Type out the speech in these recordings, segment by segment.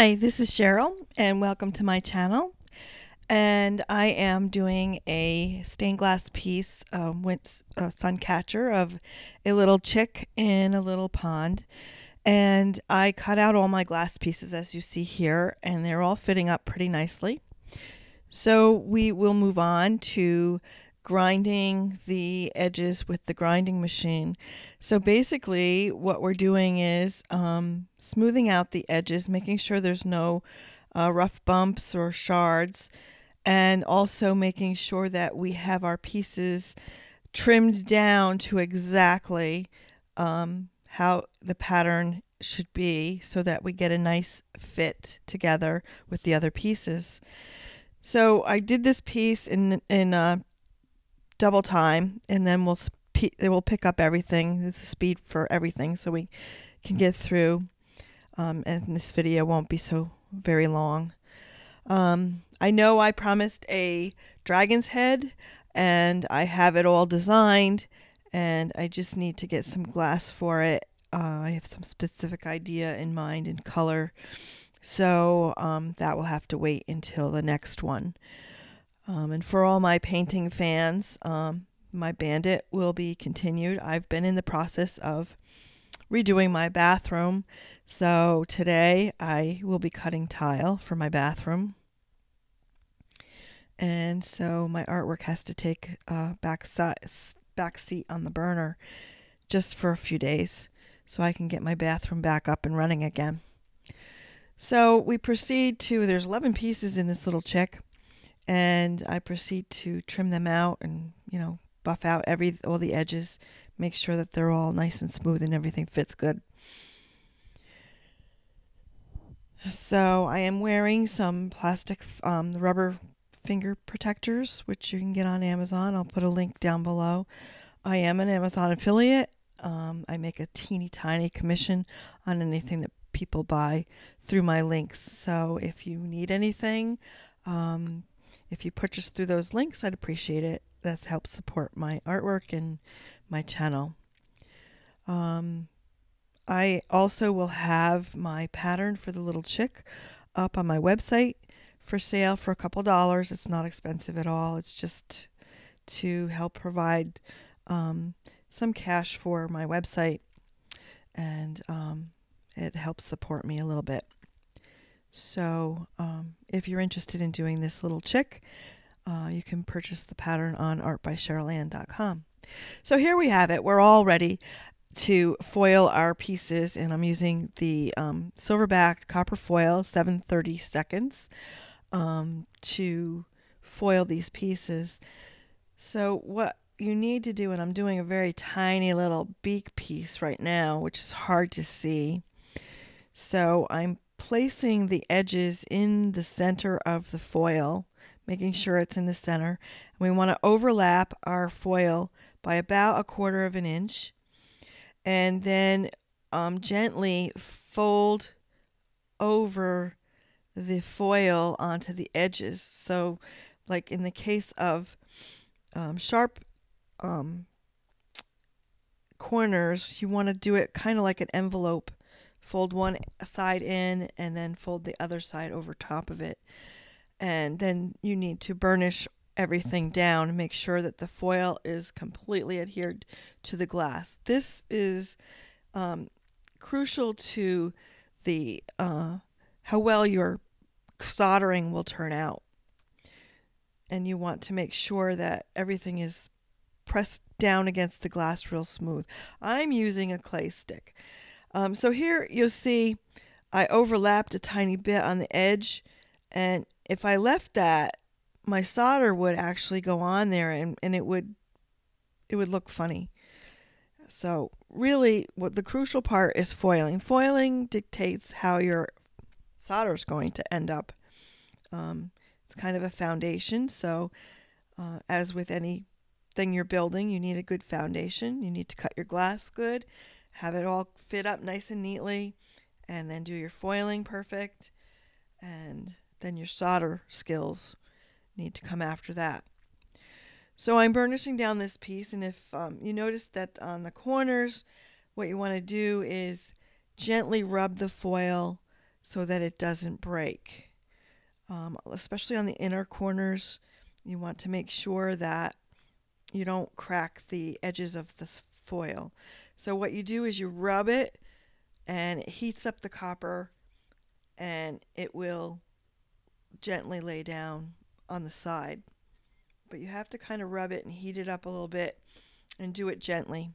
Hi, this is Cheryl, and welcome to my channel. And I am doing a stained glass piece um, with a sun catcher of a little chick in a little pond. And I cut out all my glass pieces as you see here, and they're all fitting up pretty nicely. So we will move on to grinding the edges with the grinding machine. So basically what we're doing is um, smoothing out the edges, making sure there's no uh, rough bumps or shards, and also making sure that we have our pieces trimmed down to exactly um, how the pattern should be so that we get a nice fit together with the other pieces. So I did this piece in in uh, double time, and then we'll it will pick up everything. It's the speed for everything, so we can get through. Um, and this video won't be so very long. Um, I know I promised a dragon's head, and I have it all designed, and I just need to get some glass for it. Uh, I have some specific idea in mind in color, so um, that will have to wait until the next one. Um, and for all my painting fans, um, my bandit will be continued. I've been in the process of redoing my bathroom. So today I will be cutting tile for my bathroom. And so my artwork has to take a back, si- back seat on the burner just for a few days so I can get my bathroom back up and running again. So we proceed to, there's 11 pieces in this little chick and I proceed to trim them out and you know buff out every all the edges make sure that they're all nice and smooth and everything fits good. So I am wearing some plastic um, rubber finger protectors which you can get on Amazon. I'll put a link down below. I am an Amazon affiliate. Um, I make a teeny tiny commission on anything that people buy through my links. So if you need anything um, if you purchase through those links, I'd appreciate it. That helps support my artwork and my channel. Um, I also will have my pattern for the little chick up on my website for sale for a couple dollars. It's not expensive at all. It's just to help provide um, some cash for my website and um, it helps support me a little bit. So um, if you're interested in doing this little chick, uh, you can purchase the pattern on artbycherylann.com. So here we have it. We're all ready to foil our pieces and I'm using the um, silver-backed copper foil 730 seconds um, to foil these pieces. So what you need to do, and I'm doing a very tiny little beak piece right now, which is hard to see. So I'm placing the edges in the center of the foil, making sure it's in the center. And we want to overlap our foil by about a quarter of an inch and then um, gently fold over the foil onto the edges. So like in the case of um, sharp um, corners, you want to do it kind of like an envelope fold one side in and then fold the other side over top of it. And then you need to burnish everything down make sure that the foil is completely adhered to the glass. This is um, crucial to the uh, how well your soldering will turn out. And you want to make sure that everything is pressed down against the glass real smooth. I'm using a clay stick. Um, so here you'll see I overlapped a tiny bit on the edge and if I left that my solder would actually go on there and, and it would it would look funny. So really what the crucial part is foiling. Foiling dictates how your solder is going to end up. Um, it's kind of a foundation. So uh, as with anything you're building, you need a good foundation. You need to cut your glass good have it all fit up nice and neatly, and then do your foiling perfect, and then your solder skills need to come after that. So I'm burnishing down this piece, and if um, you notice that on the corners, what you want to do is gently rub the foil so that it doesn't break. Um, especially on the inner corners, you want to make sure that you don't crack the edges of the foil. So what you do is you rub it and it heats up the copper and it will gently lay down on the side. But you have to kind of rub it and heat it up a little bit and do it gently.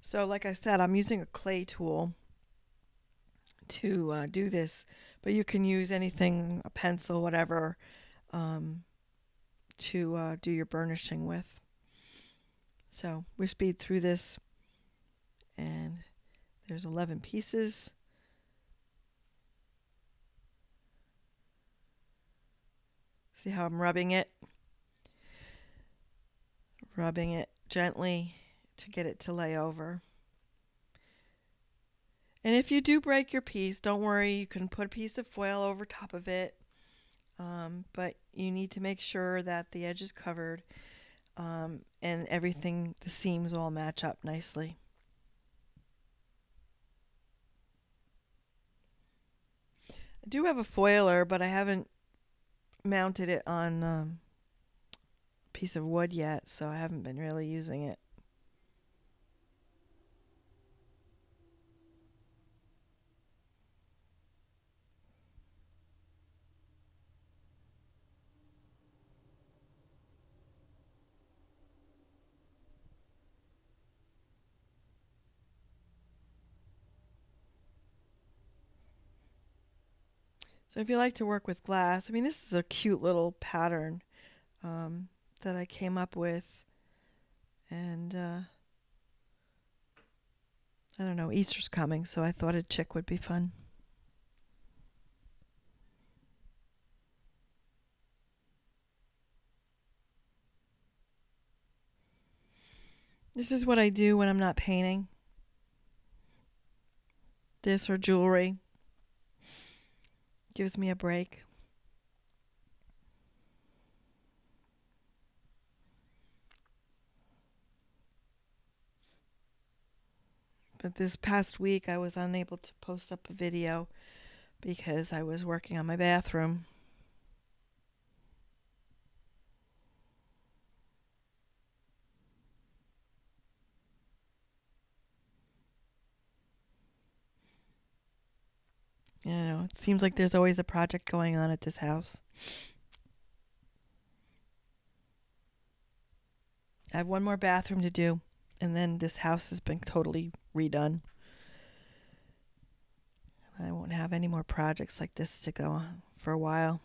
So like I said, I'm using a clay tool to uh, do this, but you can use anything, a pencil, whatever, um, to uh, do your burnishing with. So we speed through this, and there's 11 pieces. See how I'm rubbing it? Rubbing it gently to get it to lay over. And if you do break your piece, don't worry, you can put a piece of foil over top of it. Um, but you need to make sure that the edge is covered um, and everything, the seams all match up nicely. I do have a foiler, but I haven't mounted it on um, a piece of wood yet, so I haven't been really using it. So if you like to work with glass, I mean, this is a cute little pattern um, that I came up with. And uh, I don't know, Easter's coming, so I thought a chick would be fun. This is what I do when I'm not painting. This or jewelry gives me a break. But this past week I was unable to post up a video because I was working on my bathroom. You know, it seems like there's always a project going on at this house. I have one more bathroom to do, and then this house has been totally redone. I won't have any more projects like this to go on for a while.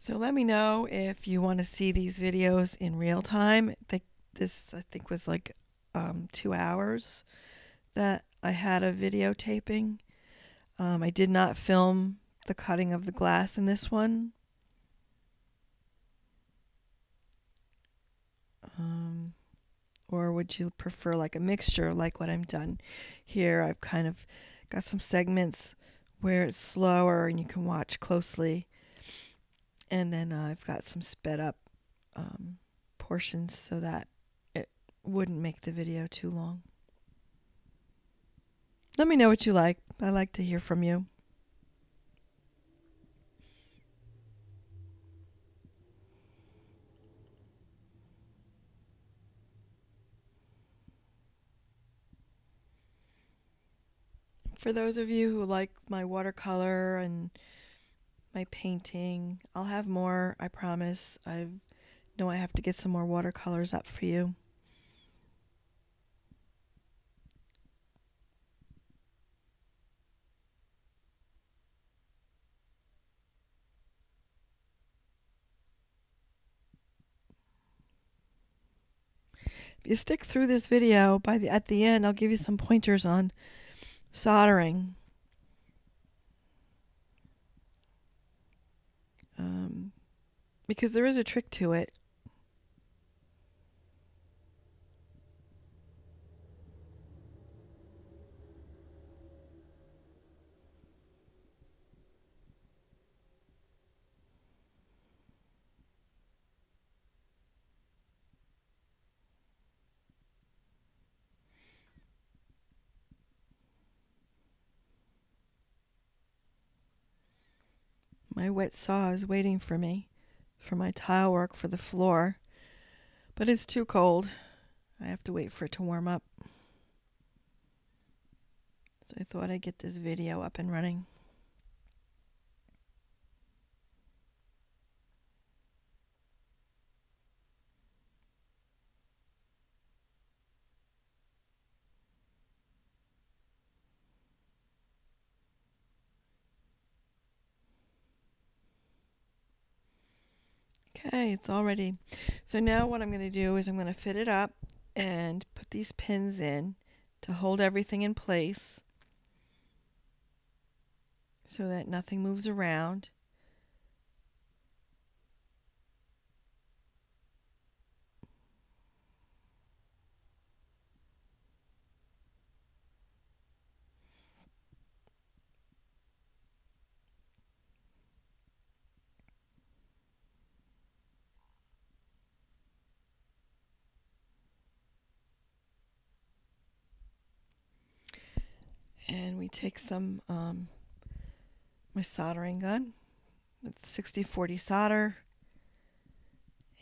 So let me know if you want to see these videos in real time. I this I think was like um, two hours that I had a videotaping. Um, I did not film the cutting of the glass in this one. Um, or would you prefer like a mixture like what I'm done here? I've kind of got some segments where it's slower and you can watch closely and then uh, I've got some sped up um, portions so that it wouldn't make the video too long. Let me know what you like. I like to hear from you. For those of you who like my watercolor and my painting. I'll have more, I promise. I know I have to get some more watercolors up for you. If you stick through this video, by the at the end, I'll give you some pointers on soldering. because there is a trick to it. My wet saw is waiting for me for my tile work for the floor, but it's too cold. I have to wait for it to warm up. So I thought I'd get this video up and running. Okay, it's all ready. So now what I'm going to do is I'm going to fit it up and put these pins in to hold everything in place so that nothing moves around. And we take some um, my soldering gun with 6040 solder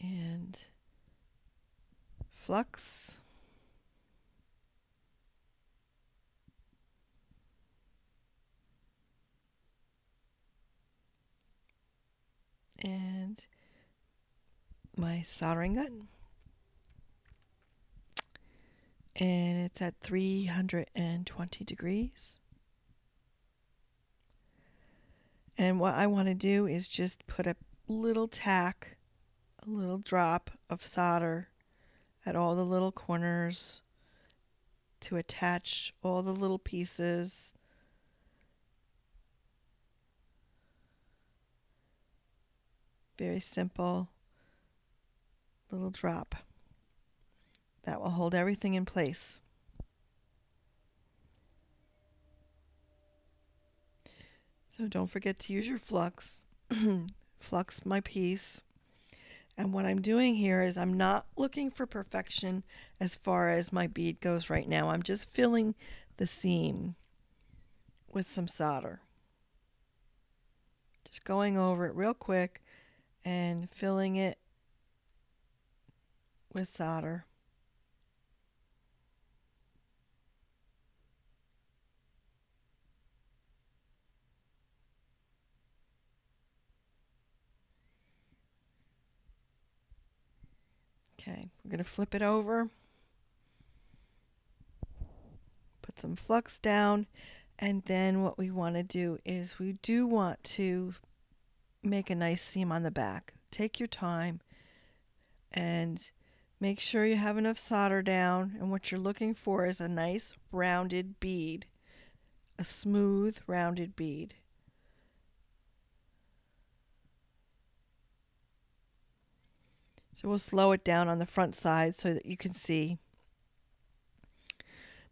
and flux. And my soldering gun and it's at 320 degrees. And what I want to do is just put a little tack, a little drop of solder at all the little corners to attach all the little pieces. Very simple little drop. That will hold everything in place. So don't forget to use your flux. flux my piece. And what I'm doing here is I'm not looking for perfection as far as my bead goes right now. I'm just filling the seam with some solder. Just going over it real quick and filling it with solder. Okay, we're going to flip it over. Put some flux down. And then what we want to do is we do want to make a nice seam on the back. Take your time and make sure you have enough solder down. And what you're looking for is a nice rounded bead, a smooth rounded bead. So we'll slow it down on the front side so that you can see.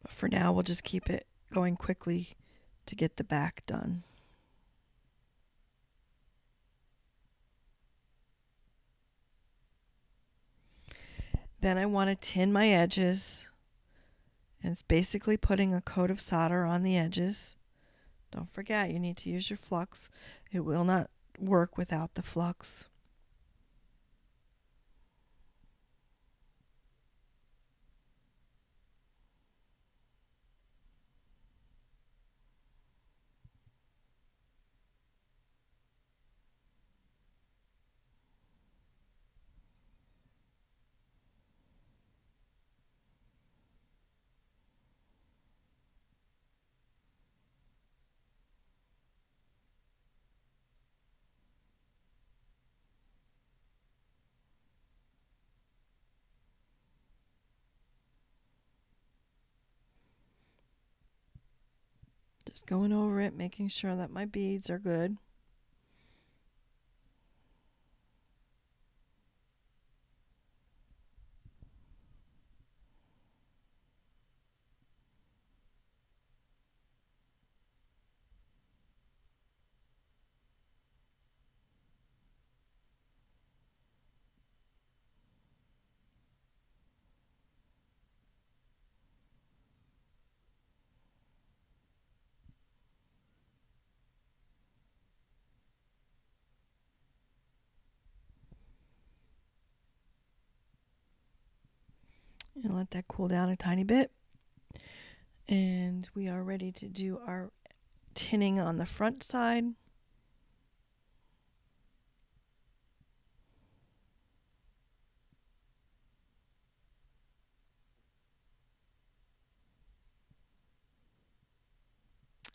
But for now, we'll just keep it going quickly to get the back done. Then I want to tin my edges. And it's basically putting a coat of solder on the edges. Don't forget, you need to use your flux. It will not work without the flux. Just going over it, making sure that my beads are good. And let that cool down a tiny bit. And we are ready to do our tinning on the front side.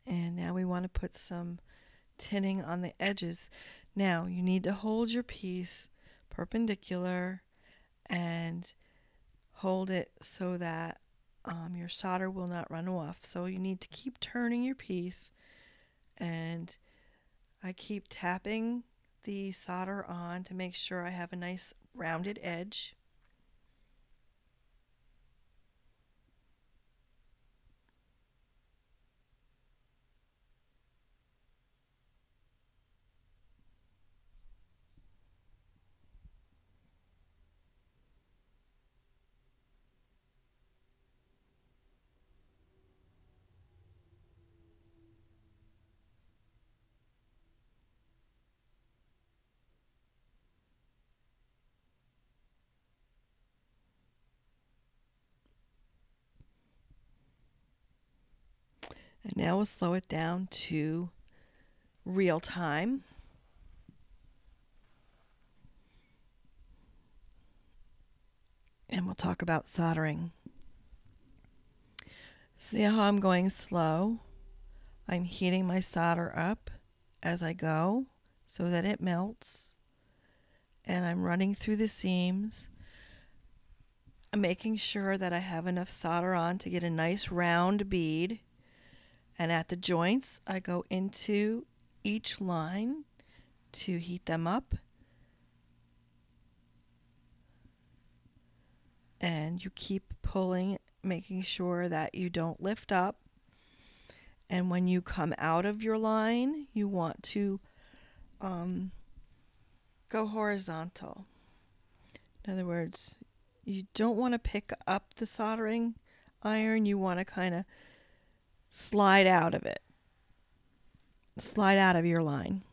And now we want to put some tinning on the edges. Now you need to hold your piece perpendicular and hold it so that um, your solder will not run off. So you need to keep turning your piece and I keep tapping the solder on to make sure I have a nice rounded edge. And now we'll slow it down to real time. And we'll talk about soldering. See how I'm going slow? I'm heating my solder up as I go so that it melts. And I'm running through the seams. I'm making sure that I have enough solder on to get a nice round bead. And at the joints, I go into each line to heat them up. And you keep pulling, making sure that you don't lift up. And when you come out of your line, you want to um, go horizontal. In other words, you don't want to pick up the soldering iron, you want to kind of slide out of it. Slide out of your line.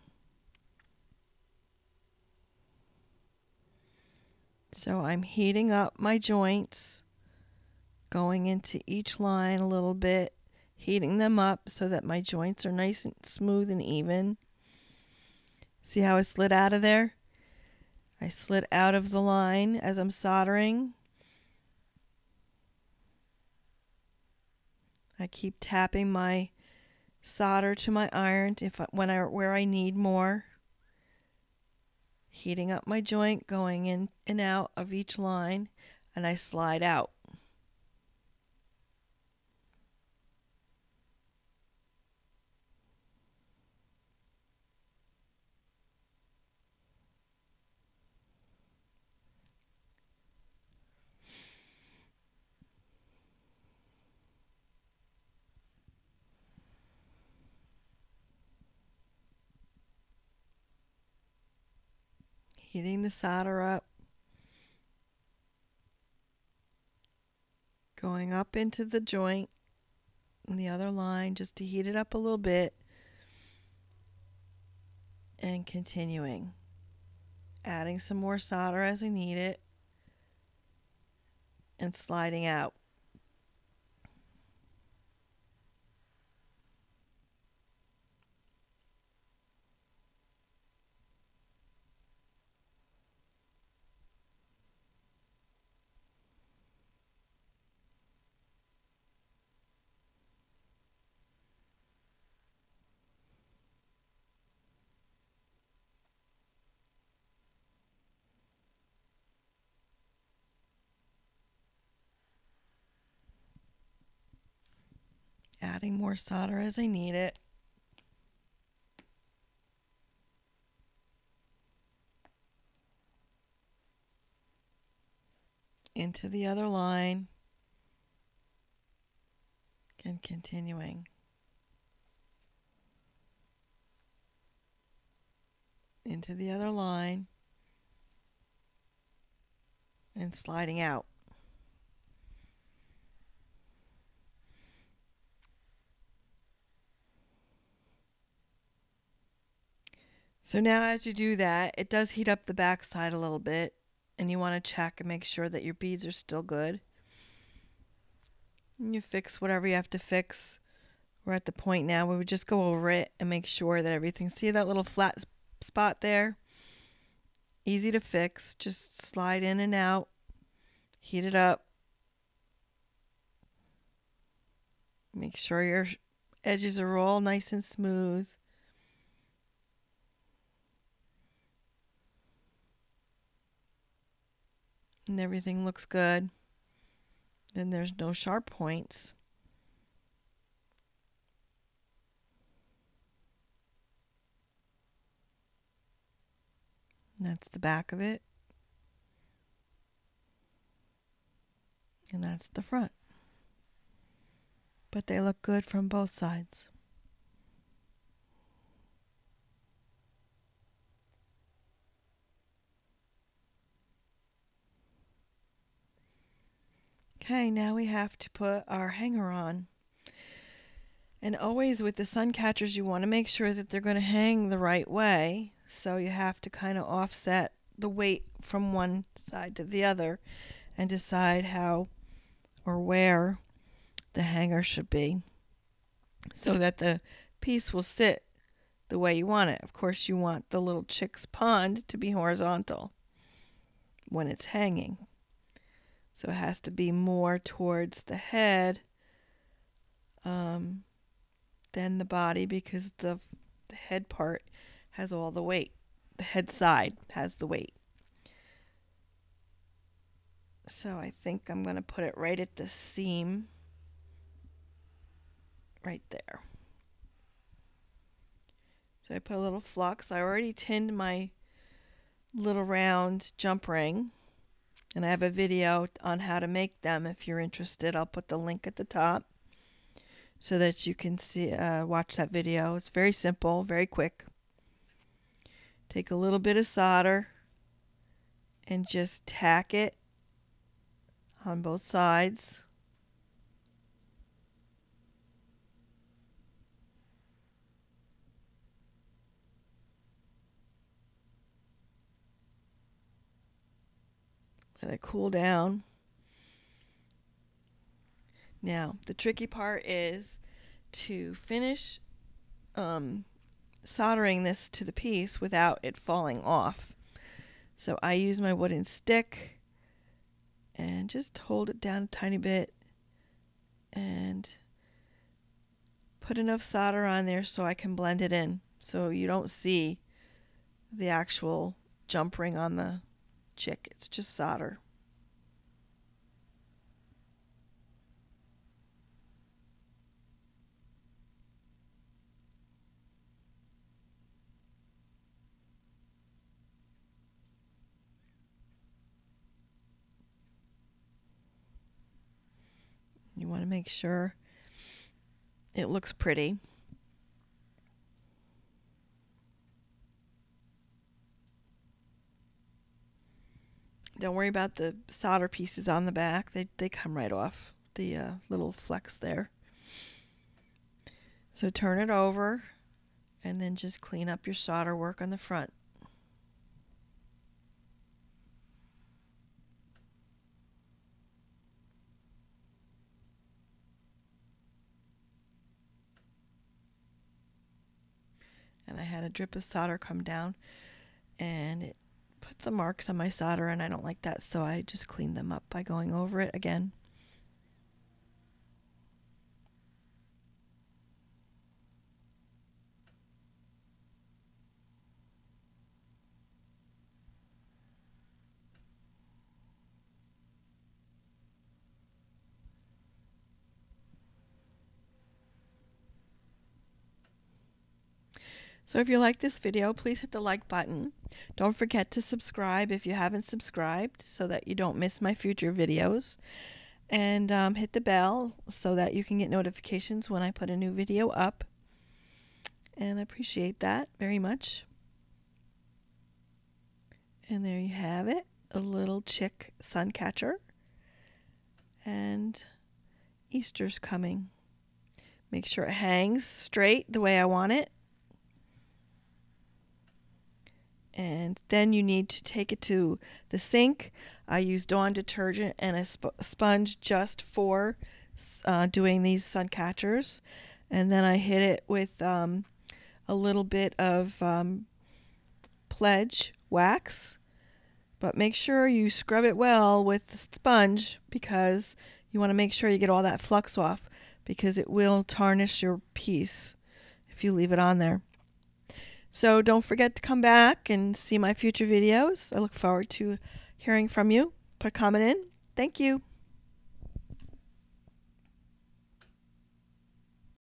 So I'm heating up my joints, going into each line a little bit, heating them up so that my joints are nice and smooth and even. See how I slid out of there? I slid out of the line as I'm soldering. I keep tapping my solder to my iron if I, when I where I need more. Heating up my joint, going in and out of each line, and I slide out. Heating the solder up, going up into the joint and the other line just to heat it up a little bit, and continuing. Adding some more solder as I need it, and sliding out. Adding more solder as I need it. Into the other line and continuing. Into the other line and sliding out. So now as you do that, it does heat up the back side a little bit and you want to check and make sure that your beads are still good. And you fix whatever you have to fix. We're at the point now where we just go over it and make sure that everything. See that little flat spot there? Easy to fix. Just slide in and out. Heat it up. Make sure your edges are all nice and smooth. And everything looks good. Then there's no sharp points. that's the back of it. And that's the front. But they look good from both sides. Okay, now we have to put our hanger on. And always with the sun catchers, you want to make sure that they're going to hang the right way. So you have to kind of offset the weight from one side to the other and decide how or where the hanger should be so that the piece will sit the way you want it. Of course, you want the little chick's pond to be horizontal when it's hanging. So it has to be more towards the head um, than the body because the, the head part has all the weight. The head side has the weight. So I think I'm going to put it right at the seam. Right there. So I put a little flux. I already tinned my little round jump ring. And I have a video on how to make them if you're interested. I'll put the link at the top so that you can see uh, watch that video. It's very simple, very quick. Take a little bit of solder and just tack it on both sides. Let it cool down. Now, the tricky part is to finish um, soldering this to the piece without it falling off. So I use my wooden stick and just hold it down a tiny bit and put enough solder on there so I can blend it in so you don't see the actual jump ring on the chick. It's just solder. You want to make sure it looks pretty. Don't worry about the solder pieces on the back. They, they come right off the uh, little flex there. So turn it over and then just clean up your solder work on the front. and I had a drip of solder come down and it some marks on my solder and I don't like that so I just cleaned them up by going over it again. So if you like this video, please hit the like button. Don't forget to subscribe if you haven't subscribed so that you don't miss my future videos. And um, hit the bell so that you can get notifications when I put a new video up. And I appreciate that very much. And there you have it, a little chick sun catcher. And Easter's coming. Make sure it hangs straight the way I want it. And then you need to take it to the sink. I use Dawn detergent and a sp sponge just for uh, doing these sun catchers. And then I hit it with um, a little bit of um, pledge wax. But make sure you scrub it well with the sponge because you want to make sure you get all that flux off because it will tarnish your piece if you leave it on there. So don't forget to come back and see my future videos. I look forward to hearing from you. Put a comment in. Thank you.